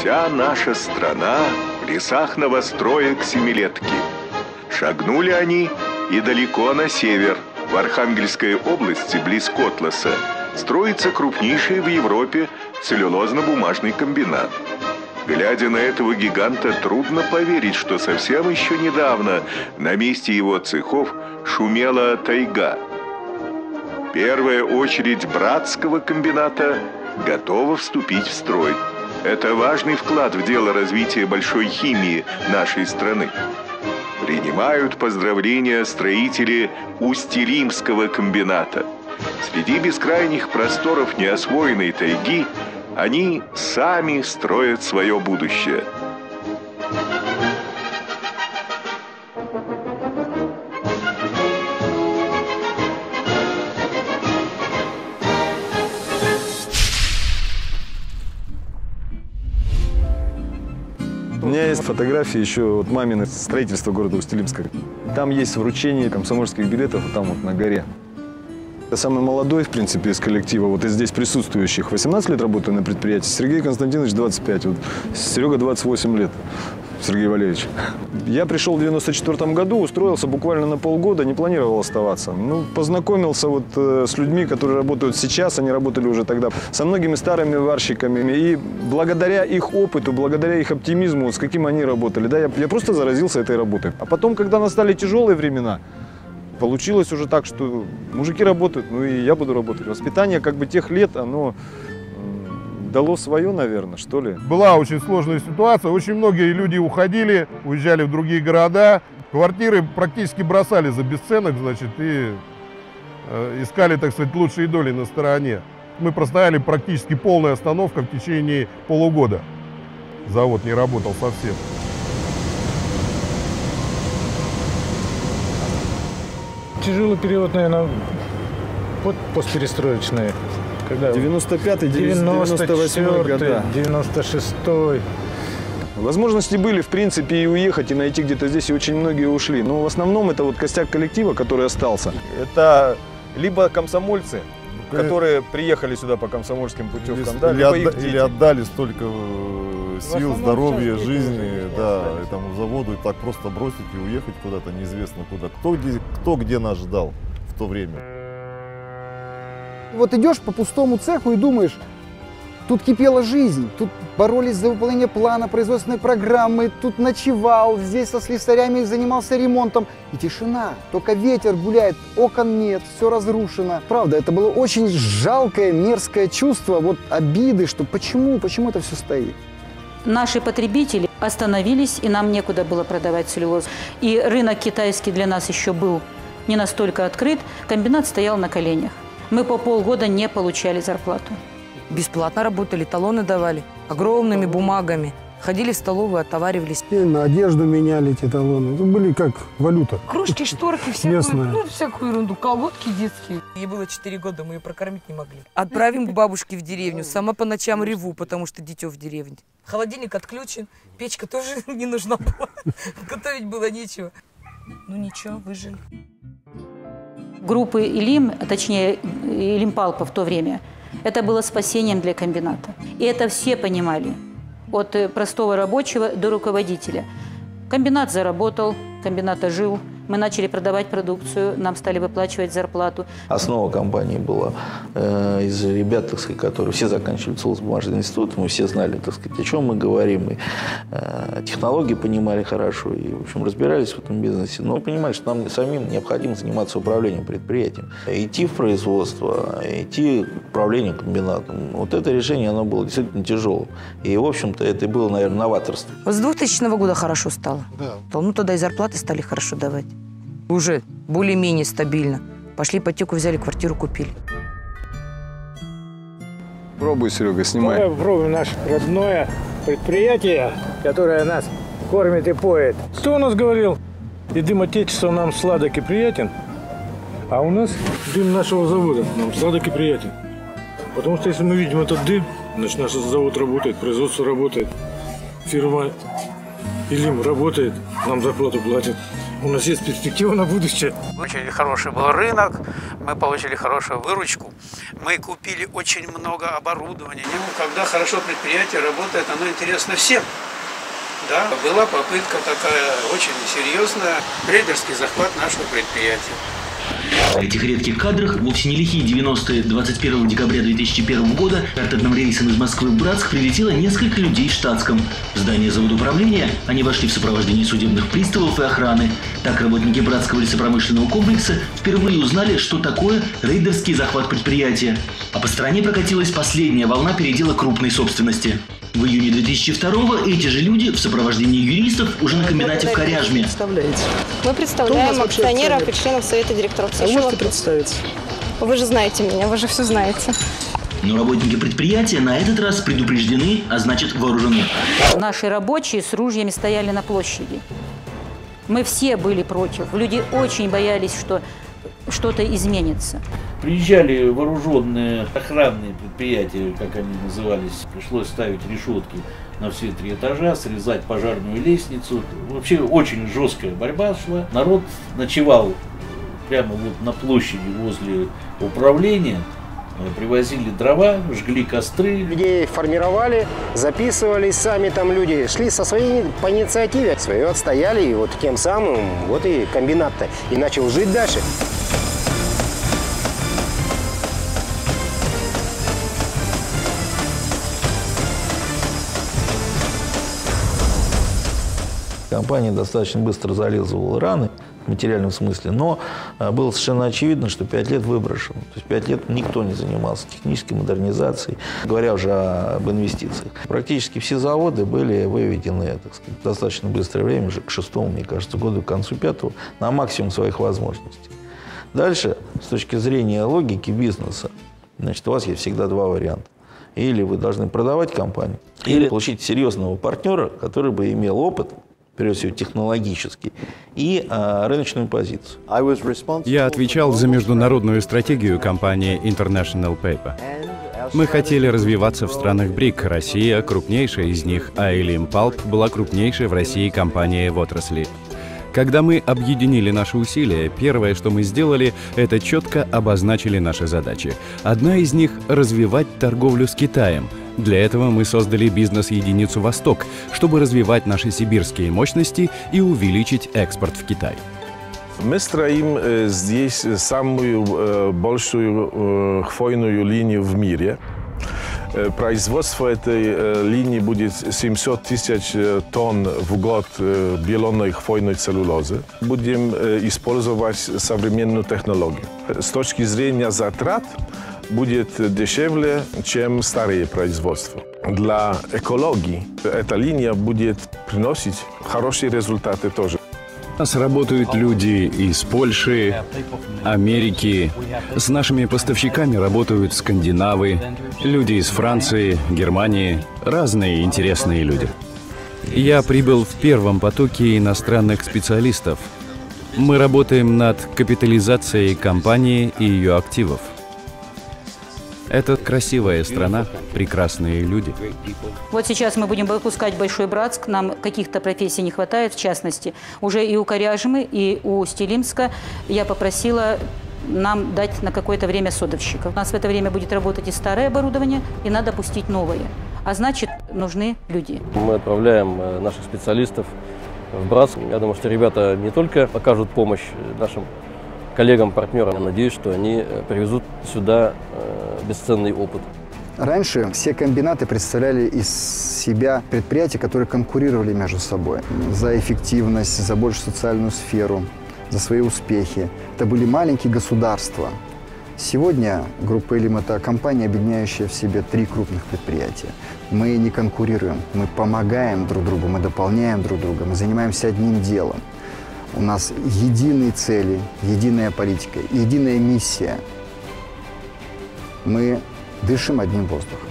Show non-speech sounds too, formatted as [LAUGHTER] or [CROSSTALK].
Вся наша страна в лесах новостроек семилетки. Шагнули они и далеко на север, в Архангельской области, близ Котласа, строится крупнейший в Европе целлюлозно-бумажный комбинат. Глядя на этого гиганта, трудно поверить, что совсем еще недавно на месте его цехов шумела тайга. Первая очередь братского комбината готова вступить в строй. Это важный вклад в дело развития большой химии нашей страны. Принимают поздравления строители Усть-Римского комбината. Среди бескрайних просторов неосвоенной тайги они сами строят свое будущее. Есть фотографии еще вот мамины строительства города Усть-Илимска. Там есть вручение комсомольских билетов там вот на горе. Я самый молодой, в принципе, из коллектива, вот из здесь присутствующих. 18 лет работаю на предприятии, Сергей Константинович 25, вот Серега 28 лет. Сергей Валерьевич. Я пришел в 94 году, устроился буквально на полгода, не планировал оставаться. Ну, познакомился вот э, с людьми, которые работают сейчас, они работали уже тогда, со многими старыми варщиками. И благодаря их опыту, благодаря их оптимизму, с каким они работали, да, я, я просто заразился этой работой. А потом, когда настали тяжелые времена, получилось уже так, что мужики работают, ну и я буду работать. Воспитание как бы тех лет, оно дало свое, наверное, что ли. Была очень сложная ситуация, очень многие люди уходили, уезжали в другие города, квартиры практически бросали за бесценок, значит, и э, искали, так сказать, лучшие доли на стороне. Мы простояли практически полная остановка в течение полугода. Завод не работал совсем. Тяжелый период, наверное, вот постперестроечный. Когда 95-й, 98 года. 96-й. Возможности были, в принципе, и уехать, и найти где-то здесь, и очень многие ушли. Но в основном это вот костяк коллектива, который остался. Это либо комсомольцы, которые приехали сюда по комсомольским путевкам, да, или, либо отда- их дети. или отдали столько э, сил, здоровья, жизни, да, остались. этому заводу, и так просто бросить и уехать куда-то неизвестно куда. Кто где, кто где нас ждал в то время? Вот идешь по пустому цеху и думаешь, тут кипела жизнь, тут боролись за выполнение плана производственной программы, тут ночевал, здесь со слесарями занимался ремонтом. И тишина, только ветер гуляет, окон нет, все разрушено. Правда, это было очень жалкое, мерзкое чувство, вот обиды, что почему, почему это все стоит. Наши потребители остановились, и нам некуда было продавать целлюлоз. И рынок китайский для нас еще был не настолько открыт. Комбинат стоял на коленях. Мы по полгода не получали зарплату. Бесплатно работали, талоны давали, огромными бумагами. Ходили в столовую, отоваривались. И на одежду меняли эти талоны. Это были как валюта. Кружки, [LAUGHS] шторки, всякую, Местная. ну, всякую ерунду. Колготки детские. Ей было 4 года, мы ее прокормить не могли. Отправим к бабушке в деревню. Сама по ночам реву, потому что дитё в деревне. Холодильник отключен, печка тоже [LAUGHS] не нужна была. [LAUGHS] Готовить было нечего. Ну ничего, выжили. Группы Илим, а точнее Илим Палпа в то время, это было спасением для комбината. И это все понимали, от простого рабочего до руководителя. Комбинат заработал, комбинат ожил, мы начали продавать продукцию, нам стали выплачивать зарплату. Основа компании была э, из ребят, так сказать, которые все заканчивали целлулозно-бумажный институт, мы все знали, так сказать, о чем мы говорим, и э, технологии понимали хорошо, и, в общем, разбирались в этом бизнесе, но понимали, что нам самим необходимо заниматься управлением предприятием, идти в производство, идти к управлению комбинатом. Вот это решение, оно было действительно тяжелым, и, в общем-то, это и было, наверное, новаторство. С 2000 года хорошо стало. Да. Ну, тогда и зарплаты стали хорошо давать. Уже более-менее стабильно. Пошли ипотеку, взяли квартиру, купили. Пробуй, Серега, снимай. Давай попробуем наше родное предприятие, которое нас кормит и поет. Кто у нас говорил? И дым отечества нам сладок и приятен, а у нас дым нашего завода нам сладок и приятен. Потому что если мы видим этот дым, значит наш завод работает, производство работает, фирма Илим работает, нам зарплату платят. У нас есть перспектива на будущее. Очень хороший был рынок, мы получили хорошую выручку. Мы купили очень много оборудования. Когда хорошо предприятие работает, оно интересно всем. Да, была попытка такая очень серьезная, рейдерский захват нашего предприятия. В этих редких кадрах вовсе не лихие 90-е 21 декабря 2001 года чартерным рейсом из Москвы в Братск прилетело несколько людей в штатском. В здание завода управления они вошли в сопровождении судебных приставов и охраны. Так работники Братского лесопромышленного комплекса впервые узнали, что такое рейдерский захват предприятия. А по стране прокатилась последняя волна передела крупной собственности. В июне 2002 эти же люди в сопровождении юристов уже на комбинате в Коряжме. Мы представляем акционеров и членов Совета директоров. А можете представиться? Вы же знаете меня, вы же все знаете. Но работники предприятия на этот раз предупреждены, а значит вооружены. Наши рабочие с ружьями стояли на площади. Мы все были против. Люди очень боялись, что что-то изменится. Приезжали вооруженные охранные предприятия, как они назывались. Пришлось ставить решетки на все три этажа, срезать пожарную лестницу. Вообще очень жесткая борьба шла. Народ ночевал прямо вот на площади возле управления. Привозили дрова, жгли костры. Людей формировали, записывались сами там люди, шли со своей по инициативе, свое отстояли, и вот тем самым вот и комбинат-то и начал жить дальше. Компания достаточно быстро зализывала раны в материальном смысле, но а, было совершенно очевидно, что 5 лет выброшено. То есть 5 лет никто не занимался технической модернизацией, говоря уже об инвестициях. Практически все заводы были выведены так сказать, в достаточно быстрое время, уже к шестому, мне кажется, году, к концу пятого, на максимум своих возможностей. Дальше, с точки зрения логики бизнеса, значит, у вас есть всегда два варианта. Или вы должны продавать компанию, или получить серьезного партнера, который бы имел опыт прежде всего технологический, и а, рыночную позицию. Я отвечал за международную стратегию компании International Paper. Мы хотели развиваться в странах БРИК. Россия – крупнейшая из них, а Elim Pulp была крупнейшей в России компанией в отрасли. Когда мы объединили наши усилия, первое, что мы сделали, это четко обозначили наши задачи. Одна из них – развивать торговлю с Китаем – для этого мы создали бизнес-единицу «Восток», чтобы развивать наши сибирские мощности и увеличить экспорт в Китай. Мы строим здесь самую большую хвойную линию в мире. Производство этой линии будет 700 тысяч тонн в год беленой хвойной целлюлозы. Будем использовать современную технологию. С точки зрения затрат будет дешевле, чем старые производства. Для экологии эта линия будет приносить хорошие результаты тоже. У нас работают люди из Польши, Америки. С нашими поставщиками работают скандинавы, люди из Франции, Германии. Разные интересные люди. Я прибыл в первом потоке иностранных специалистов. Мы работаем над капитализацией компании и ее активов. Это красивая страна, прекрасные люди. Вот сейчас мы будем выпускать Большой Братск. Нам каких-то профессий не хватает, в частности. Уже и у Коряжмы, и у Стилимска я попросила нам дать на какое-то время содовщиков. У нас в это время будет работать и старое оборудование, и надо пустить новое. А значит, нужны люди. Мы отправляем э, наших специалистов в Братск. Я думаю, что ребята не только окажут помощь нашим коллегам, партнерам. Надеюсь, что они э, привезут сюда э, бесценный опыт. Раньше все комбинаты представляли из себя предприятия, которые конкурировали между собой за эффективность, за большую социальную сферу, за свои успехи. Это были маленькие государства. Сегодня группа «Элим» – это компания, объединяющая в себе три крупных предприятия. Мы не конкурируем, мы помогаем друг другу, мы дополняем друг друга, мы занимаемся одним делом. У нас единые цели, единая политика, единая миссия. Мы дышим одним воздухом.